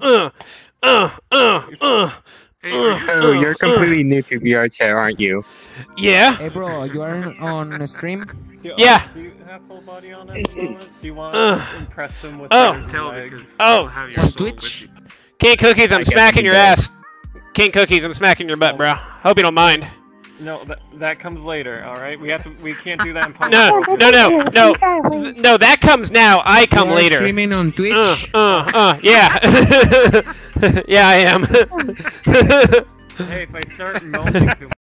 uh, uh, uh, uh. Hey, are you- Oh, you're completely new to VR chat, aren't you? Yeah. Hey bro, you are on stream? Do you- Yeah. Do you have full body on at the moment? Do you want Uh. to impress him with Oh. your Tell legs? because Oh. I'll have your On Twitch? King Cookies, I'm smacking he your ass. King Cookies, I'm smacking your butt, bro. Hope you don't mind. No, that that comes later. All right, we have to. We can't do that in public. No, no, no, no, Th- no. That comes now. I come you are later. streaming on Twitch? Uh, uh, uh. Yeah. yeah, I am. Hey, if I start moaning too